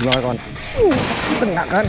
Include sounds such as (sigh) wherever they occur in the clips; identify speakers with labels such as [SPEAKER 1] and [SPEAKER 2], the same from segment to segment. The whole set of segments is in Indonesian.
[SPEAKER 1] gimana kawan? Uh, kena kan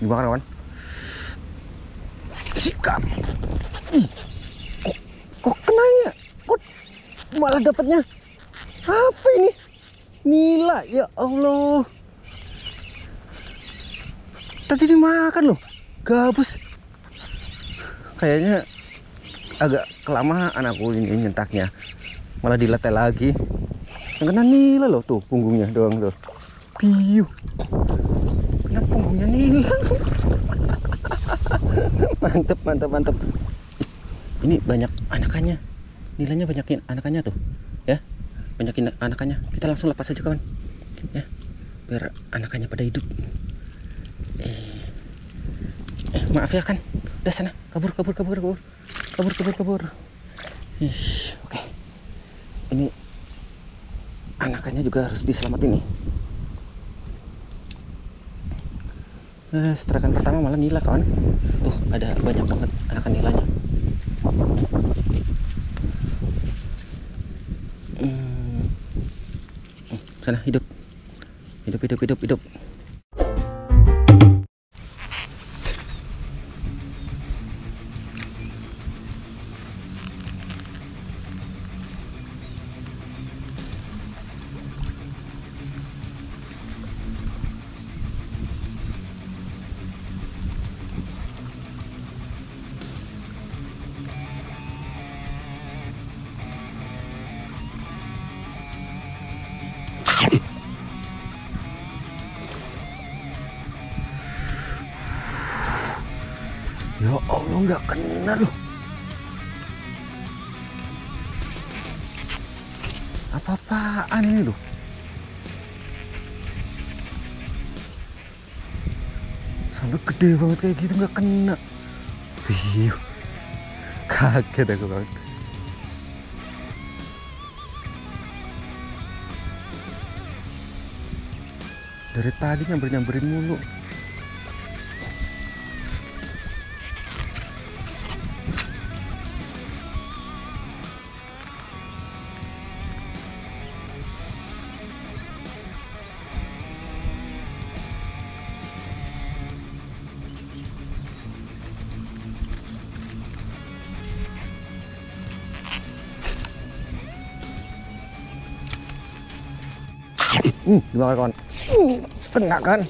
[SPEAKER 1] gimana kawan sikat Ih, kok, kok kenanya kok malah dapatnya apa ini? Nila ya Allah. Tadi dimakan loh gabus. Kayaknya agak kelamaan aku ini nyentaknya. Malah diletel lagi. Yang kena nila loh tuh punggungnya doang tuh. Piu kena punggungnya nila (laughs) mantep mantep mantep. Ini banyak anakannya. Nilainya banyakin anakannya tuh ya. Banyakin anakannya. Kita langsung lepas aja kawan. Ya biar anakannya pada hidup. Eh, eh maaf ya kan. Udah sana. Kabur kabur kabur kabur. Kabur kabur kabur. Ih, oke. Ini anakannya juga harus diselamatin nih Eh, setrakan pertama malah nila kawan. Tuh ada banyak banget anakan nilanya. Hmm. Hmm, sana hidup. Hidup hidup hidup hidup nggak kena loh. Apa-apaan ini loh? Sampai gede banget kayak gitu nggak kena. Biu. kaget aku banget. Dari tadi nyamber nyamberin mulu Hmm, gimana kawan? Hmm, kena kan?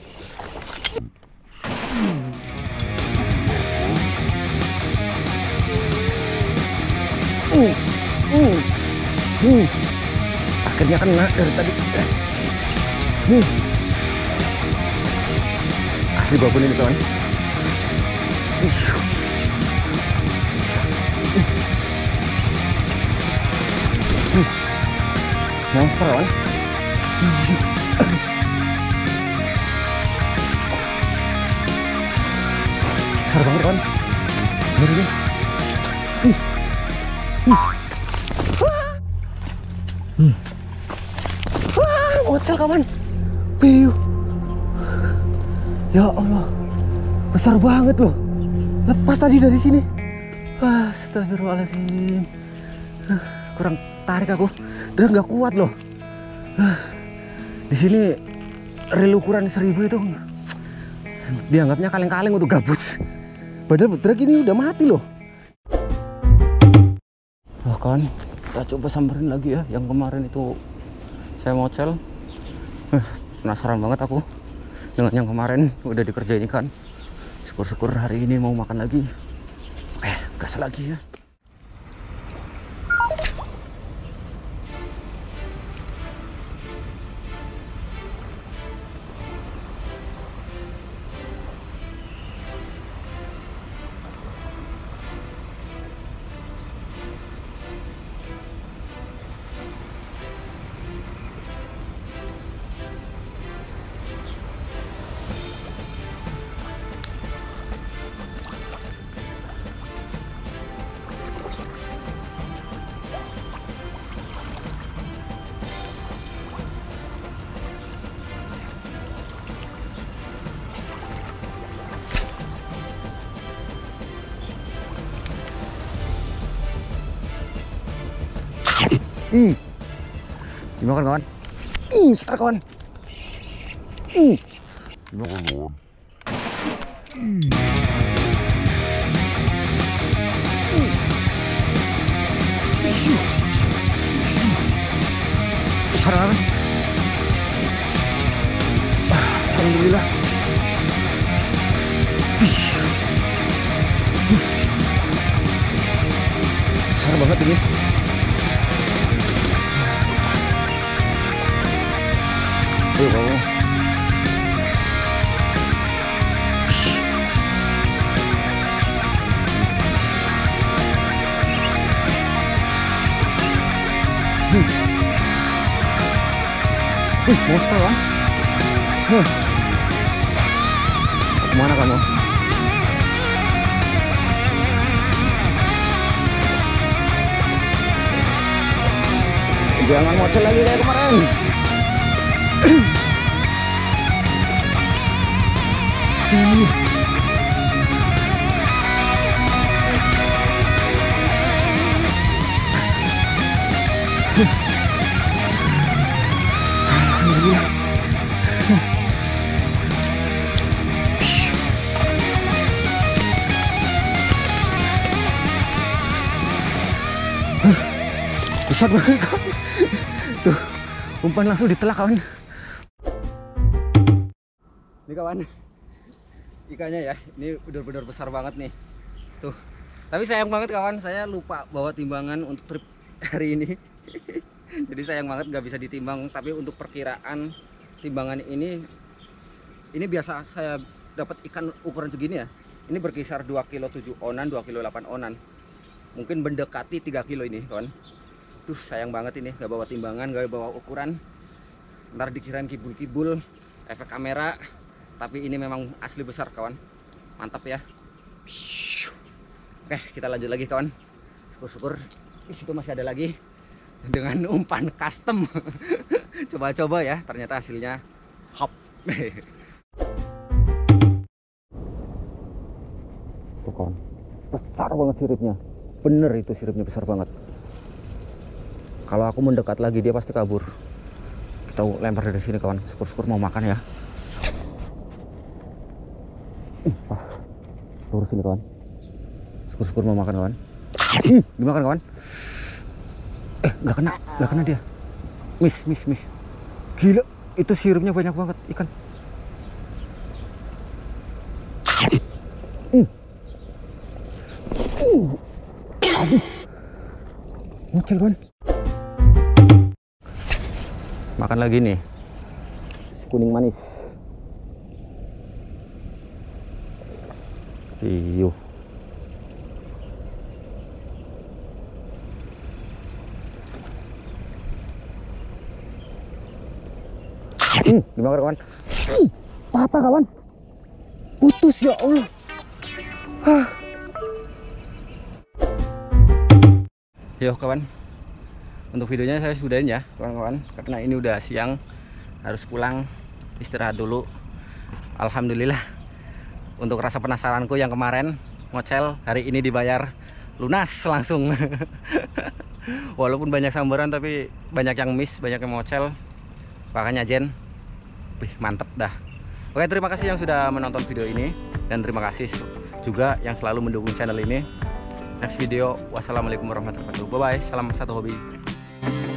[SPEAKER 1] Hmm, hmm, hmm. Akhirnya kena dari tadi. Hmm. Asli babon ini kawan. Ih. Hmm. Monster kawan. Besar banget kan ini ini. Uh. Uh. Hmm. Wah, bocil kawan. Piu. Ya Allah. Besar banget loh. Lepas tadi dari sini. Astagfirullahaladzim. Kurang tarik aku. Udah nggak kuat loh di sini rel ukuran seribu itu dianggapnya kaleng-kaleng untuk gabus. Padahal truk ini udah mati loh. Wah kawan kita coba samperin lagi ya. Yang kemarin itu saya mocel. Eh, penasaran banget aku dengan yang kemarin udah dikerjain ikan. Syukur-syukur hari ini mau makan lagi. Oke gas lagi ya Hmm. Dimakan kawan. Hmm, setar kawan. Hmm. Dimakan kawan. Besar. Alhamdulillah. Besar banget ini. Ayo kamu. Hmm. Ih, monster kan? Huh. Ke mana kamu? Jangan mocel lagi kayak kemarin. Alhamdulillah. Besar banget kawan. Tuh, umpan langsung ditelak kawan. Ini kawan, ikannya ya, ini benar-benar besar banget nih. Tuh, tapi sayang banget kawan, saya lupa bawa timbangan untuk trip hari ini. (laughs) Jadi sayang banget nggak bisa ditimbang, tapi untuk perkiraan timbangan ini, ini biasa saya dapat ikan ukuran segini ya. Ini berkisar 2 kilo 7 onan, 2 kilo 8 onan. Mungkin mendekati 3 kilo ini kawan. Duh sayang banget ini nggak bawa timbangan, nggak bawa ukuran. Ntar dikirain kibul-kibul, efek kamera. Tapi ini memang asli besar kawan. Mantap ya. Oke kita lanjut lagi kawan. Syukur-syukur di situ masih ada lagi dengan umpan custom. (laughs) Coba-coba ya, ternyata hasilnya hop. (laughs) Tuh kawan, besar banget siripnya. Bener itu siripnya besar banget. Kalau aku mendekat lagi dia pasti kabur. Kita lempar dari sini kawan. Syukur-syukur mau makan ya. Ih, pas. Lurus sini kawan. Syukur-syukur mau makan kawan. Ih, dimakan kawan. Eh, nggak kena, nggak kena dia. Miss, miss, miss. Gila, itu sirupnya banyak banget ikan. Hmm. Uh. Kawan. Makan lagi nih. Kuning manis. Iyo. Hmm, gimana kawan? Patah kawan. Putus ya Allah. Hah. Yo kawan. Untuk videonya saya sudahin ya, kawan-kawan. Karena ini udah siang, harus pulang istirahat dulu. Alhamdulillah. Untuk rasa penasaranku yang kemarin ngocel, hari ini dibayar lunas langsung. (laughs) Walaupun banyak sambaran tapi banyak yang miss, banyak yang ngocel. Makanya Jen, Wih, mantep dah. Oke, terima kasih yang sudah menonton video ini dan terima kasih juga yang selalu mendukung channel ini. Next video, wassalamualaikum warahmatullahi wabarakatuh. Bye bye, salam satu hobi.